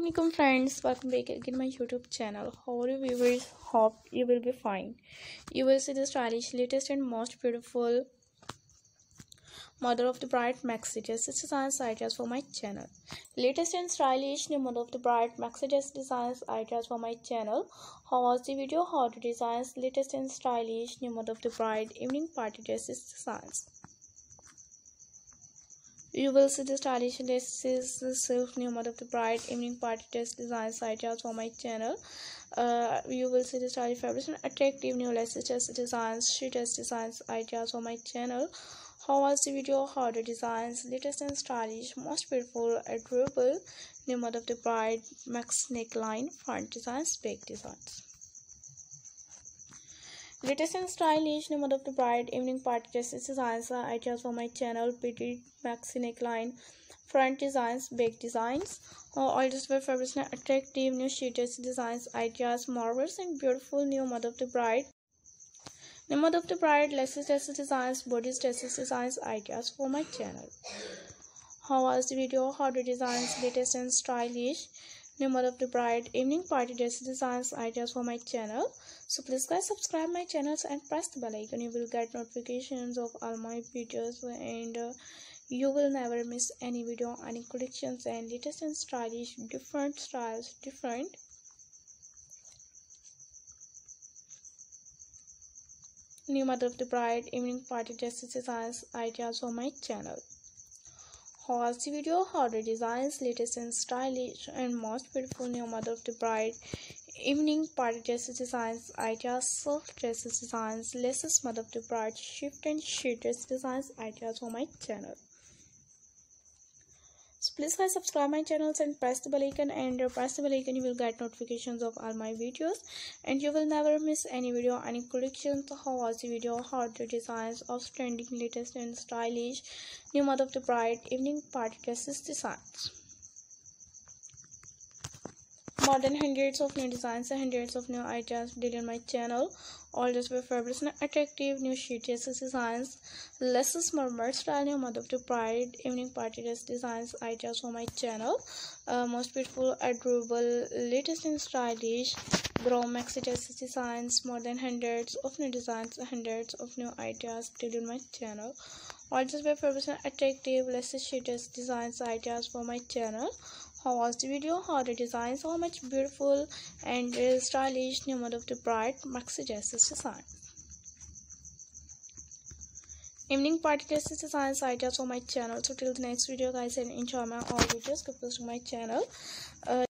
Assalamualaikum friends welcome back again my youtube channel. How are you viewers? Hope you will be fine. You will see the stylish latest and most beautiful mother of the bride maxi dress designs ideas for my channel. Latest and stylish new mother of the bride maxi dress designs ideas for my channel. How was the video? How to design? Latest and stylish new mother of the bride evening party dresses designs you will see the stylish dresses, silk new mode of the bride evening party dress design designs ideas for my channel. Uh, you will see the stylish fabrics and attractive new laces designs, she dress designs ideas for my channel. How was the video? How the designs, latest and stylish, most beautiful, adorable new mode of the bride, max neckline, front designs, back designs. Latest and stylish mode of the bride evening party dresses designs are ideas for my channel. Pretty maxi neckline, front designs, back designs. Uh, all just wear fabrics and attractive new sheet dress designs, ideas, marvels, and beautiful new mother of the bride. New mother of the bride, laces dresses designs, bodies dresses designs, ideas for my channel. How was the video? How the designs, latest and stylish new mode of the bride evening party dress designs ideas for my channel. So please guys subscribe my channels and press the bell icon. You will get notifications of all my videos and uh, you will never miss any video any collections and latest and stylish different styles different. New mother of the bride evening party dresses designs ideas for my channel The video how the designs latest and stylish and most beautiful new mother of the bride evening party dresses designs ideas soft dresses designs laces mother of the bride shift and sheet dress designs ideas for my channel so please guys subscribe my channels and press the bell icon and uh, press the bell icon you will get notifications of all my videos. And you will never miss any video any collections how was the video how the designs of trending latest and stylish new mother of the bride evening party dresses designs more than hundreds of new designs and hundreds of new ideas daily on my channel. All just with fabulous and attractive new sheet dresses designs less murmur style new mother of the bride evening party dress designs ideas for my channel. Uh, most beautiful adorable latest and stylish grow maxi dresses designs more than hundreds of new designs hundreds of new ideas daily on my channel. All just with fabulous and attractive less sheet designs ideas for my channel how was the video? How the designs so much beautiful and uh, stylish. New mode of the bright maxi dresses design. Evening party dresses designs ideas for my channel. So till the next video guys and enjoy my all videos. Go to my channel. Uh,